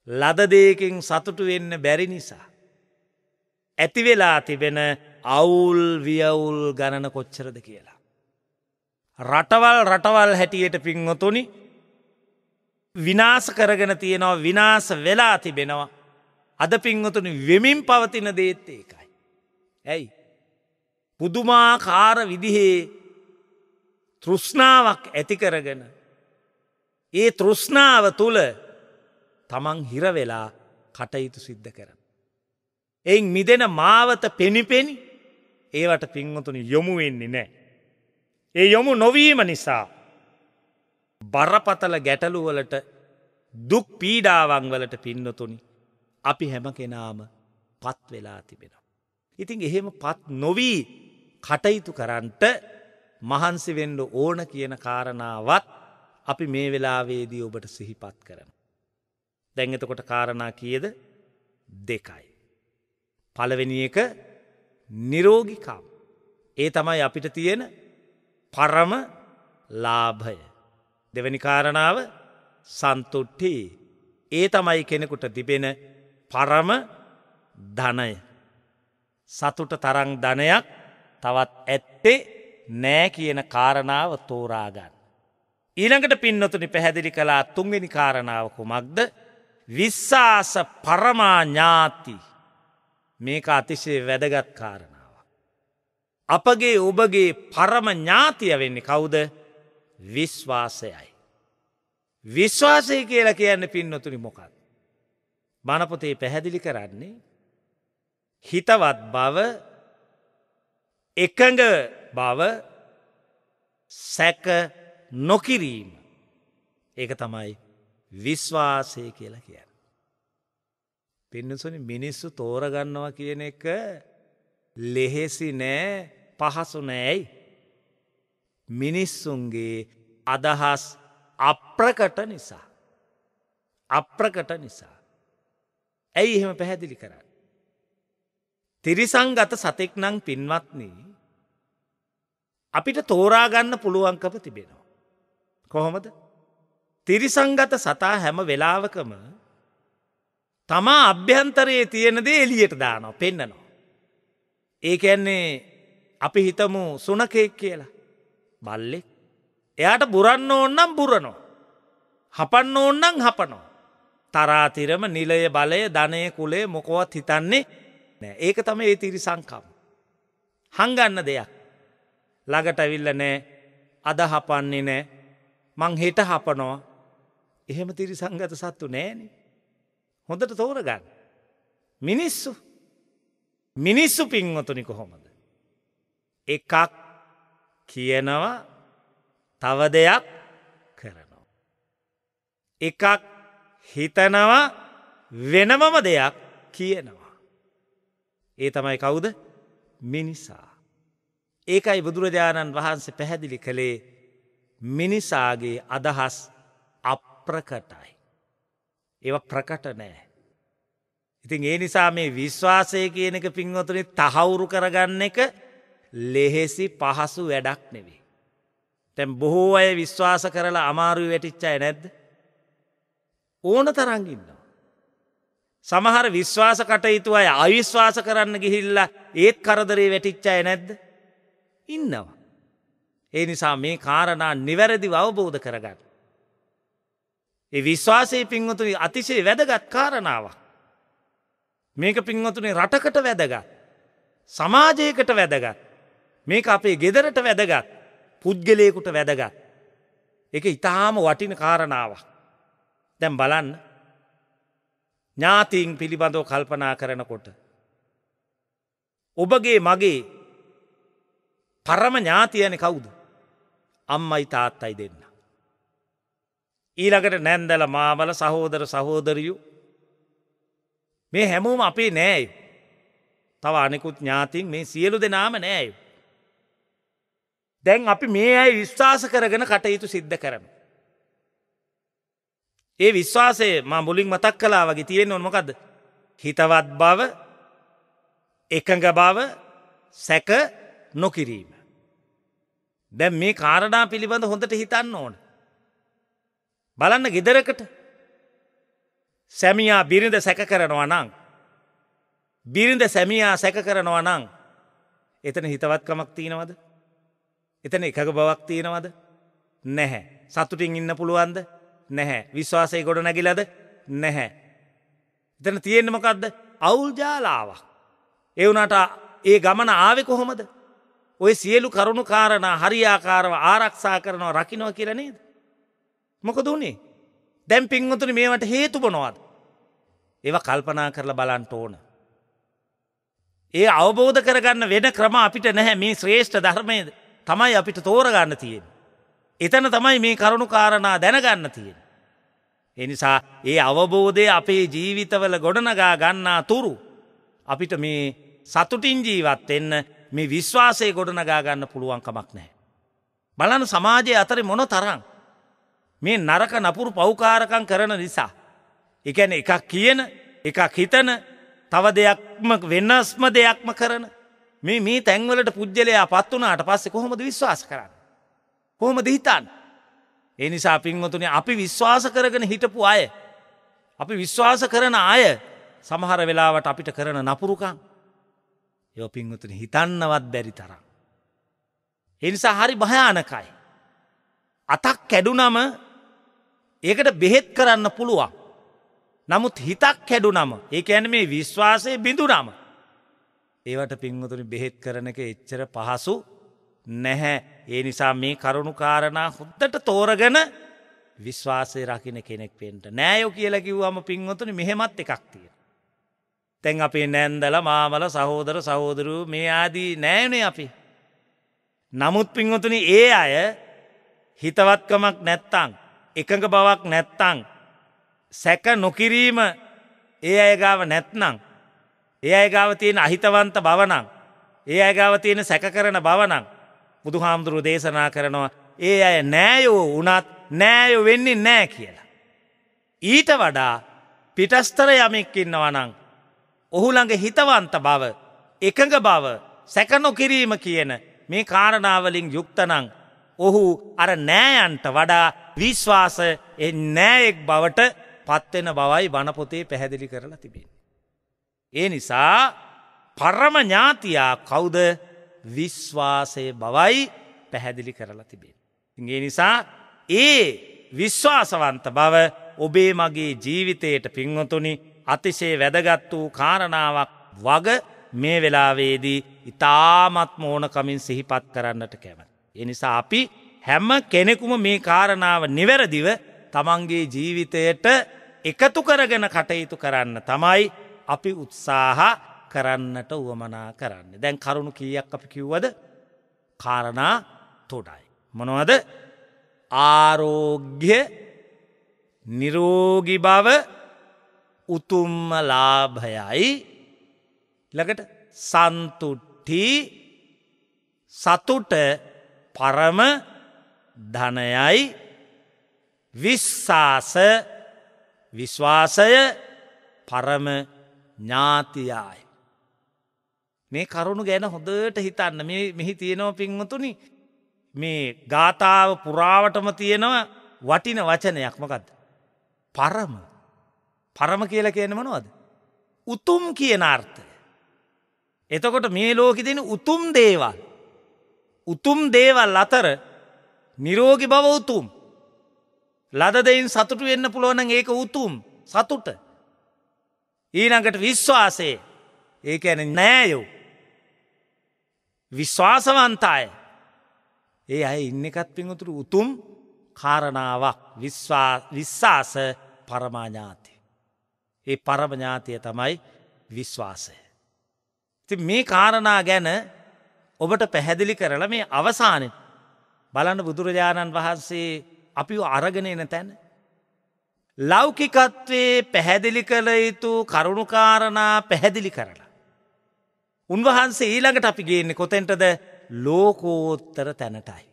ලදදයකින් සතුටු වෙන්න බැරි නිසා. ඇතිවෙලා තිබෙන අවුල් වියවුල් ගණන කොච්චරද කියලා. රටවල් රටවල් හැටියට පින්වතුනි විනාස කරගෙන තියෙනවා විනාස වෙලා තිබෙනවා. අද පින්වතුන වෙමින් පවතින දේත් ඒකයි. ඇයි. පුදුමාකාර විදිහේ තෘෂ්ණාවක් ඇති කරගෙන. ඒ තෘෂ්ණාව තුළ තමන් හිරවෙලා කටයුතු සිද්ධ කරන. එයින් මිදෙන මාවත පෙනිපෙනි ඒවට පින්වතුනි යොමු වෙන්නේ නෑ. ඒ යොමු නොවීම නිසා බරපතල ගැටලුවලට දුක් පීඩාවන් වලට පින්නතුනි අපි හැම කෙනාම පත් වෙලා තිබෙනවා. ඉතින් එහෙම පත් නොවී කටයුතු කරන්ට මහන්සිවෙන්ඩ ඕන කියන කාරණාවත් අපි මේ වෙලාවේදී ඔබට සිහිපත් කරන. දැංගතකොට කාරණා කියද දෙකයි. පළවෙනි එක නිරෝගිකම්. ඒ තමයි අපිට තියෙන පරම ලාභය. දෙවැනි කාරණාව සන්තුට්ටි ඒ තමයි කෙනෙකුට තිබෙන පරම ධනය. සතුට තරං ධනයක් තවත් ඇත්තේ නෑ කියන කාරණාව තෝරාගන්න. ඊළඟට පින්නතුනි පැහැදිලි කලා තුන්වෙනි කාරණාව කුමක්ද විශ්වාස පරමාඥාති මේක අතිශය වැදගත් කාරණාව. අපගේ ඔබගේ පරම ඥාතිය වෙන්නේ කවුද විශ්වාසයයි. විශ්වාසය කියලා කියන්න පින්නතුනි මොකක්. බණපොතේ පැහැදිලි කරන්නේ හිතවත් බව එකඟ බව සැක නොකිරීම ඒක තමයි විශ්වාසය කියලා කියන්න. පින්නසුනි මිනිස්සු තෝරගන්නවා කියන එක ලෙහෙසි නෑ පහසු නෑයි. මිනිස්සුන්ගේ අදහස් අප්‍රකට නිසා. අප්‍රකට නිසා. ඇයි එහෙම පැහැදිලි කරන්න. තිරිසංගත සතෙක් නං පින්වත්නී අපිට තෝරාගන්න පුළුවන්කම තිබෙනවා. කොහොමද තිරිසංගත සතා හැම වෙලාවකම තමා අභ්‍යන්තරයේ තියෙනදේ එලියට දානවා පෙන්නනවා. ඒකැන්නේ අපි හිතමු සුනකෙක් කියලා බල්ලෙක් එයාට බුරන්න ඕන්නම් බුරනෝ. හපන්න ඕන්නම් හපනෝ. තරාතිරම නිලය බලය ධනය කුලේ මොකොවත් හිතන්නේ නෑ ඒක තම ඒ තිරි සංකම්. හංගන්න දෙයක්. ළඟට ඇවිල්ල නෑ අද හපන්නේ නෑ මං හෙට හපනවා එහෙම තිරි සංගත සත්තු නෑනේ. හොඳට තෝරගන්න. මිනිස්සු මිනිස්සු පින්වතුනි කොහොමද. එකක් කියනවා තව දෙයක් කරනවා. එකක් හිතනවා වෙනමම දෙයක් කියනවා. ඒ තමයි කවුද මිනිසා. ඒකයි බුදුරජාණන් වහන්සේ පැහැදිලි කළේ මිනිසාගේ අදහස් අප්‍රකටයි. ඒව ප්‍රකට නෑ. ඉතින් ඒ නිසා මේ විශ්වාසය කියන එක පින්වතුනි තහවුරු කරගන්න එක ලෙහෙසි පහසු වැඩක් නෙවේ. තැම් බොහෝ අය විශ්වාස කරලා අමාරුව වැටිච්චාය නැද්ද. ඕන තරංගින්නවා. සමහර විශ්වාස කටයුතු අය අවිශ්වාස කරන්න ගිහිල්ලා ඒත් කරදරේ වැටිච්චාය නැද්ද. ඉන්නවා. ඒ නිසා මේ කාරණා නිවැරදිව අවබෝධ කරගන්න. ඒ විශ්වාසයේ පින්වතුනි අතිශය වැදගත් කාරණාවක්. මේක පින්වතුනේ රටකට වැදගත්. සමාජයකට වැදගත්. මේක අපේ ගෙදරට වැදගත්. පුද්ගලයකුට වැදගත්. එක ඉතාම වටින කාරණාවක්. දැම් බලන්න ඥාතීන් පිළිබඳව කල්පනා කරනකොට. ඔබගේ මගේ පරම ඥාතියන කවුද. අම්මයි තාත්තයි දෙන්න. ඊළඟට නැන්දල මාමල සහෝදර සහෝදරයු මේ හැමෝම අපේ නෑයු. තව අනෙකුත් ඥාතින් මේ සියලු දෙනාම නෑයු. දැන් අපි මේ අයි විශ්වාස කරගෙන කටයුතු සිද්ධ කරන. ඒ විශ්වාසය මා මුලින් මතක් කලා වගේ තියෙන ඔන්මකක්ද. හිතවත් බව එකඟ බව සැක නොකිරීම. දැම් මේ කාරණා පිළිබඳ හොඳට හිතන්න ඕන. බලන්න ගෙදරකට සැමියා බිරිඳ සැක කරනවා නං. බිරිඳ සැමියා සැක කරනවා නං එතන හිතවත්කමක් තියෙනවද. එතන එකක බවක් තියෙනවද නැහැ. සතුටින් ඉන්න පුළුවන්ද නැහැ. විශ්වාසය ගොඩ නැගිලද නැහැ. එතන තියෙන්න්නමකක්ද අවුල් ජාලාවක්. එවනට ඒ ගමන ආවෙ කොහොමද. ඔය සියලු කරුණු කාරණ හරියාකාරව ආරක්ෂා කරනවා රකිනව කියරනේද. මොක දුන්නේ දැම් පින්වතුන මේවට හේතු බොනවාද. ඒව කල්පනා කරලා බලන්ට ඕන. ඒ අවබෝධ කරගන්න වෙන ක්‍රම අපිට නැහැ මේ ශ්‍රේෂ්ඨ ධර්මයද තමයි අපිට තෝරගන්න තියෙන්. එතන තමයි මේ කරුණු කාරණා දැනගන්න තියෙන. එනිසා ඒ අවබෝධය අපේ ජීවිතවල ගොඩනගා ගන්නා තුරු අපිට මේ සතුටින් ජීවත් එන්න මේ විශ්වාසය ගොඩනගා ගන්න පුළුවන්කමක් නෑ. බලන සමාජය අතරි මොන තරං මේ නරක නපුරු පෞකාරකං කරන නිසා. එකැන එකක් කියන එකක් හිතන තව දෙයක්ම වෙන්නස්ම දෙයක්ම කරන මේ මේ තැන්වලට පුද්ගලයා පත් වනාට පස්සේ කොහොමද විශ්වාස කරන්න. කොහොමද හිතන්. ඒ නිසා පින්වතුනි අපි විශ්වාස කරගෙන හිටපු අය. අපි විශ්වාස කරන අය සමහර වෙලාවට අපිට කරන නපුරුකං යෝ පින්වතුනි හිතන්නවත් බැරි තරම්. එනිසා හරි භයානකයි. අතක් කැඩුනම ඒකට බෙහෙත් කරන්න පුළුවන්. නමුත් හිතක් කැඩු නම ඒ ඇන මේ විශ්වාසය බිඳු නම. ඒවට පින්වතුනි බෙහෙත් කරන එක එච්චර පහසු නැහැ ඒ නිසා මේ කරුණු කාරණා හොද්දට තෝරගන විශ්වාසය රකින කෙනෙක් පෙන්ට නෑයෝ කියල කිව්වම පින්වතුනි මෙහෙමත් එකක් තිය. තැන් අපේ නැන්දල මාමල සහෝදර සහෝදරු මේ ආදී නෑනේ අපි. නමුත් පින්වතුනි ඒ අය හිතවත්කමක් නැත්තං එකඟ බවක් නැත්තං සැක නොකිරීම ඒ අයගාව නැත්නං ඒ අයගාව තියෙන අහිතවන්ත බවනං ඒ අයගාව තියෙන සැක කරන බවනං බුදු හාමුදුරුව දේශනා කරනවා ඒ අය නෑයෝ වනත් නෑයෝ වෙන්නේ නෑ කියලා. ඊට වඩා පිටස්තර යමෙක්කින්නවනං ඔහුළඟ හිතවන්ත බව එකඟ බව සැකනොකිරීම කියන මේ කාරණාවලින් යුක්තනං ඔහු අර නෑයන්ට වඩා විශ්වාස නෑයෙක් බවට පත්වෙන බවයි වනපොතේ පැහැදිලි කරලා තිබෙන. ඒ නිසා පරම ඥාතියා කවුද විශ්වාසය බවයි පැහැදිලි කරලා තිබෙන. ඉගේ නිසා ඒ විශ්වාසවන්ත බව ඔබේ මගේ ජීවිතයට පින්වතුනි අතිශේ වැදගත් වූ කාරණාවක් වග මේ වෙලාවේදී ඉතාමත්ම ඕනකමින් සිහිපත් කරන්නට කැමත්. එනිසා අපි හැම්ම කෙනෙකුම මේ කාරණාව නිවැරදිව තමන්ගේ ජීවිතයට එකතු කරගෙන කටයුතු කරන්න තමයි අපි උත්සාහ කරන්නට වුවමනා කරන්න. දැන් කරුණු කීයක් අපි කිව්වද කාරණා තොඩයි. මොනවද ආරෝග්‍ය නිරෝගි බව උතුම්ම ලාභයයි ලකට සන්තුට්ටි සතුට පරම ධනයයි විශ්වාස විශ්වාසය පරම ඥාතියායි. මේ කරුණු ගැන හොඳට හිතන්න මේ මෙහි තියෙනව පින්වතුනි මේ ගාථාව පුරාවටම තියෙනවා වටින වචනයක් මොකක්ද. පරම පරම කියල කියන මනවද. උතුම් කියන අර්ථය. එතකොට මේ ලෝකෙ දෙන උතුම් දේවල්. උතුම් දේවල් අතර නිරෝගි බව උතුම්. ලද දෙයින් සතුටු වෙන්න පුළුවන ඒක උතුම් සතුට. ඊනඟට විශ්වාසය ඒක ඇන නෑයෝ. විශ්වාසවන්තාය ඒ අය ඉන්න එකත් පිංහතුරු උතුම් කාරණාවක් විශ්වාස පරමාඥාති. ඒ පරමඥාතිය තමයි විශ්වාසය. ති මේ කාරණා ගැන ඔබට පැහැදිලි කරලා මේ අවසානෙන් බලන්න බුදුරජාණන් වහන්සේ අපි අරගෙන එන තැන. ලෞකිකත්වේ පැහැදිලි කළ යුතු කරුණුකාරණා පැහැදිලි කරලා. උන්වහන්සේ ඊළඟට අපි ගේන්නේ කොතෙන්ටද ලෝකෝත්තර තැනටයි.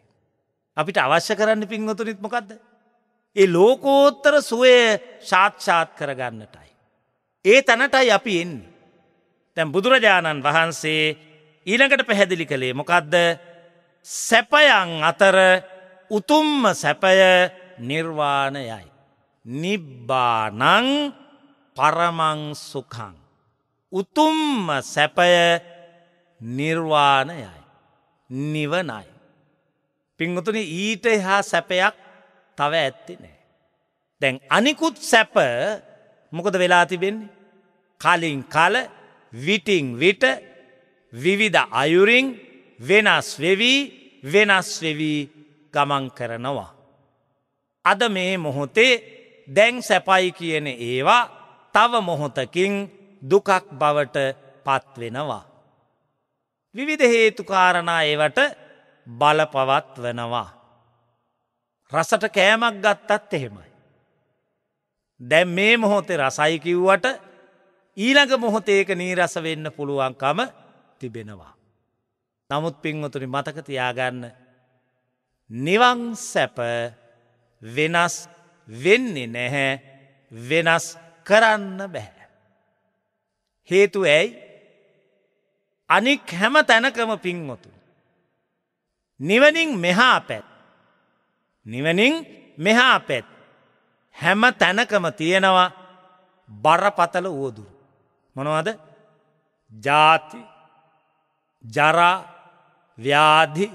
අපිට අවශ්‍ය කරන්න පින්වතුනිත් මොකක්ද. ඒ ලෝකෝත්තර සුවය ශාත්ෂාත් කරගන්නටයි. ඒ තැනටයි අපි එන්නේ. තැන් බුදුරජාණන් වහන්සේ ඊළඟට පැහැදිලි කළේ මොකක්ද සැපයන් අතර උතුම්ම සැපය නිර්වාණයයි. නිබ්බානං පරමංසුකං. උතුම්ම සැපය නිර්වාණයයි. නිවනයි. පිංගතුන ඊට එහා සැපයක් තව ඇත්ති නෑ. දැන් අනිකුත් සැප මොකද වෙලා තිබෙන්නේ. කලින් කල විටිං විට විවිධ අයුරින් වෙනස් වෙවී වෙනස් වෙවී ගමන් කරනවා. අද මේ මොහොතේ දැන් සැපයි කියන ඒවා තව මොහොතකින් දුකක් බවට පත්වෙනවා. විවිධ හේතුකාරණා ඒවට බලපවත් වනවා. රසට කෑමක් ගත්තත් එහෙමයි. දැම් මේ මොහොතේ රසයිකිව්වට ඊළඟ මොහොතේක නීරස වෙන්න පුළුවන්කම තිබෙනවා. නමුත් පින්වතුනි මතක තියාගන්න නිවං සැප වෙනස් වෙන්නේ නැහැ වෙනස් කරන්න බැහැ. හේතු ඇයි අනික් හැම තැනකම පින්වතු. නිවනින් මෙහා පැත්. නිවනින් මෙහා පැත්. හැම තැනකම තියෙනවා බරපතල වුවදුරු. මොනවද ජාති ජරා ව්‍යාධි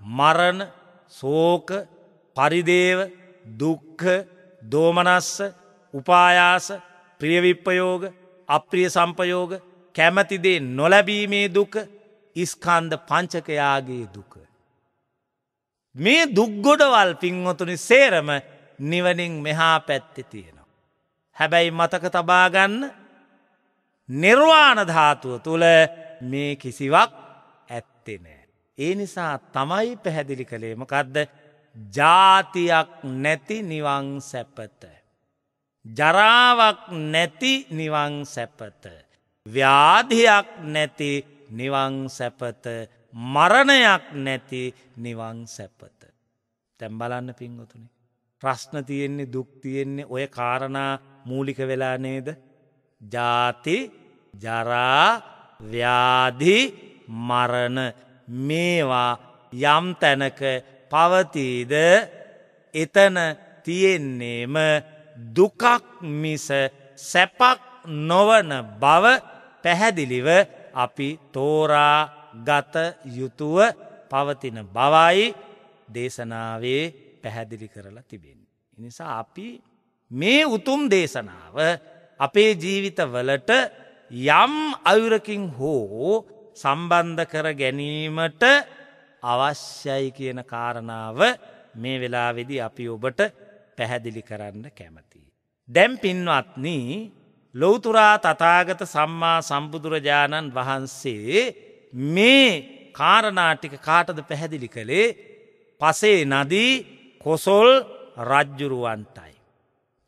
මරණ සෝක පරිදේව දුක්හ දෝමනස්ස උපායාස ප්‍රියවිප්පයෝග අප්‍රිය සම්පයෝග කැමතිදේ නොලැබීමේ දුක ඉස්කන්ද පංචකයාගේ දුක. මේ දුක්ගොඩවල් පින්වතුනි සේරම නිවනින් මෙහා පැත්තෙ තියෙනවා. හැබැයි මතක තබාගන්න නිර්වාණ ධාතුව තුළ මේ කිසිවක් ඇත්තෙනෑ. ඒ නිසා තමයි පැහැදිලි කළේමකදද ජාතියක් නැති නිවං සැපත. ජරාවක් නැති නිවං සැපත. ව්‍යාධයක් නැති නිවං සැපත මරණයක් නැති නිවං සැපත. තැම්බලන්න පින්ගොතුනි. ප්‍රශ්න තියෙන්නේ දුක් තියෙන්නේ ඔය කාරණා මූලික වෙලා නේද. ජාති ජරා ව්‍යාධි මරණ මේවා යම් තැනක පවතීද එතන තියෙන්නේම දුකක් මිස සැපක් නොවන බව පැහැදිලිව අපි තෝරා ගත යුතුව පවතින බවයි දේශනාවේ පැහැදිලි කරලා තිබෙන. එනිසා අපි මේ උතුම් දේශනාව අපේ ජීවිතවලට යම් අයුරකින් හෝ සම්බන්ධ කර ගැනීමට අවශ්‍යයි කියන කාරණාව මේ වෙලාවෙදි අපි ඔබට පැහැදිලි කරන්න කැමති. දැම් පින්වත්නී ලොවතුරා තතාගත සම්මා සම්බුදුරජාණන් වහන්සේ මේ කාරණාටික කාටද පැහැදිලි කළේ පසේ නදී කොසොල් රජ්ජුරුවන්ටයි.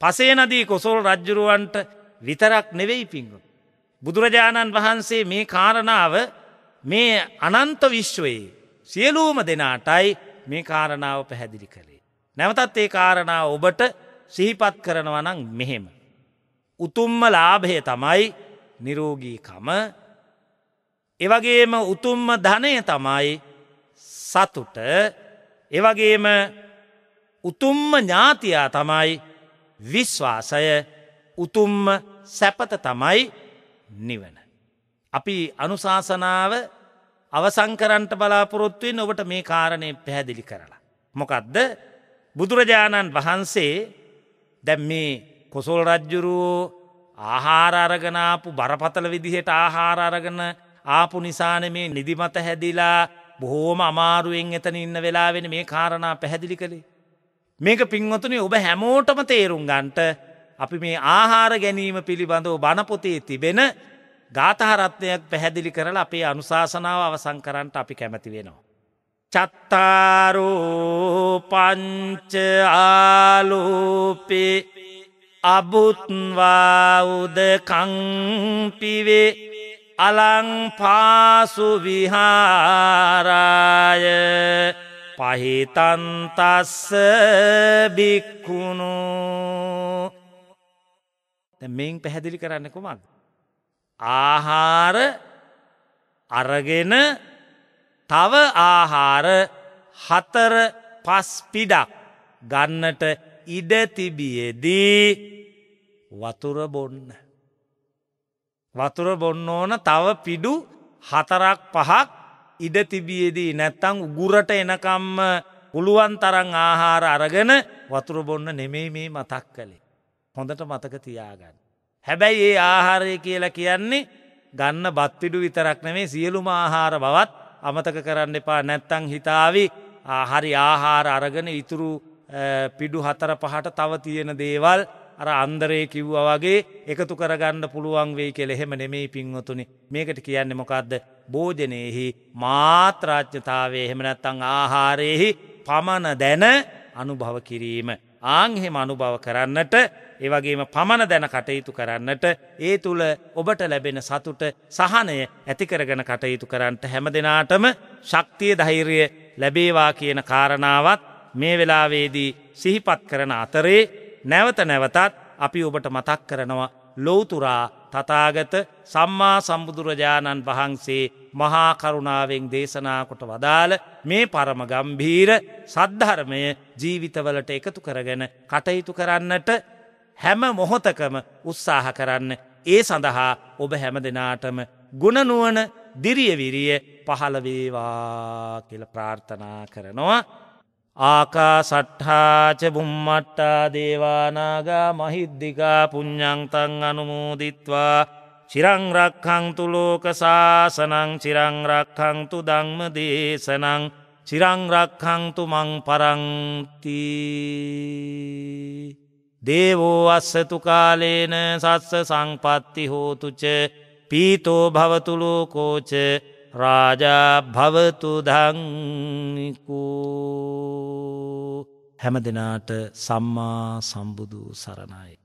පසේ නදී කොසොල් රජ්ජුරුවන්ට විතරක් නෙවෙයි පිංගු. බුදුරජාණන් වහන්සේ මේ කාරණාව මේ අනන්ත විශ්වයේ සියලූම දෙනාටයි මේ කාරණාව පැහැදිලි කළේ. නැවතත් ඒ කාරණාව ඔබට සිහිපත් කරනවනං මෙහෙම. උතුම්ම ලාභය තමයි නිරෝගීකම එවගේම උතුම්ම ධනය තමයි සතුට එවගේම උතුම්ම ඥාතියා තමයි විශ්වාසය උතුම්ම සැපත තමයි නිවන. අපි අනුශාසනාව අවසංකරන්ට බලාපොරොත්තුවෙන් ඔබට මේ කාරණය පැහැදිලි කරලා. මොකදද බුදුරජාණන් වහන්සේ දැම් මේ කොසොල් රජ්ජුරුවෝ ආහාර අරගනාපු බරපතල විදිහට ආහාර අරගන ආපු නිසාන මේ නිදිමත හැදිලා බොහෝම අමාරුවෙන් එතන ඉන්න වෙලාවෙන මේ කාරණා පැහැදිලි කළේ. මේක පින්වතුනි ඔබ හැමෝටම තේරුම් ගන්ට අපි මේ ආහාර ගැනීම පිළිබඳව බණපොතේ තිබෙන ගාතහරත්නයක් පැහැදිලි කරලා අපේ අනුශාසනාව අවසං කරන්නට අපි කැමති වෙනවා. චත්තාරෝ පංච ආලෝපේ අබුත්වාඋද කංපිවේ අලංපාසු විහාරාය පහිතන්තස්ස බික්කුණු මෙයින් පැහැදිලි කරන්න කුමක්. ආහාර අරගෙන තව ආහාර හතර පස් පිඩක් ගන්නට ඉඩතිබියදී වතුර බොන්න. වතුර බොන්න ඕන තව පිඩු හතරක් පහක් ඉඩ තිබියදී නැත්තං උගුරට එනකම්ම පුළුවන් තරං ආහාර අරගෙන වතුර බොන්න නෙමෙයි මේ මතක් කළේ. හොඳට මතක තියාගන්න. හැබැයි ඒ ආහාරය කියලා කියන්නේ ගන්න බත්තිඩු විතරක් නෙමේ සියලුම ආහාර බවත් අමතක කරන්න එපා. නැත්තං හිතාවි හරි ආහාර අරගෙන ඉතුරු පිඩු හතර පහට තව තියෙන දේවල් අර අන්දරේ කිව්ව වගේ එකතු කරගන්න පුළුවන් වෙයි කෙළ එහෙම නෙමෙයි පින්වතුනි. මේකට කියන්න මොකක්ද භෝජනයෙහි මාත්‍රාච්ඥතාවේ එහෙමනැත්තං ආහාරයෙහි පමණ දැන අනුභව කිරීම. ආංහෙම අනුභව කරන්නට ඒවගේම පමණ දැන කටයුතු කරන්නට ඒ තුළ ඔබට ලැබෙන සතුට සහනය ඇතිකරගෙන කටයුතු කරන්නට හැම දෙනාටම ශක්තිය ධෛර්ය ලැබේවා කියන කාරණාවත් මේ වෙලාවේදී සිහිපත් කරන අතරේ නැවත නැවතත් අපි ඔබට මතක් කරනවා ලෝතුරා තතාගත සම්මා සම්බුදුරජාණන් වහන්සේ මහා කරුණාවෙන් දේශනාකොට වදාළ මේ පරම ගම්භීර සද්ධර්මය ජීවිතවලට එකතු කරගෙන කටයුතු කරන්නට හැම මොහොතකම උත්සාහ කරන්න. ඒ සඳහා ඔබ හැම දෙනාටම ගුණනුවන දිරියවිරිය පහළවේවා කියල ප්‍රාර්ථනා කරනවා. ආකා සට්හාච බුම්මට්ටා දේවානාගා මහිද්දිකා පුඤ්ඥංතං අනුමෝදිත්වා. චිරංරක්කංතු ලෝක ශාසනං චිරංරක්කංතු දංම දේශනං චිරංරක්කංතු මං පරංති දේවෝ අස්සතු කාලේන සස්ස සංපත්ති හෝතුච පීතෝ භවතුලෝකෝච රාජා භවතු දංනිකු හැම දෙනාට සම්මා සම්බුදු සරණයි.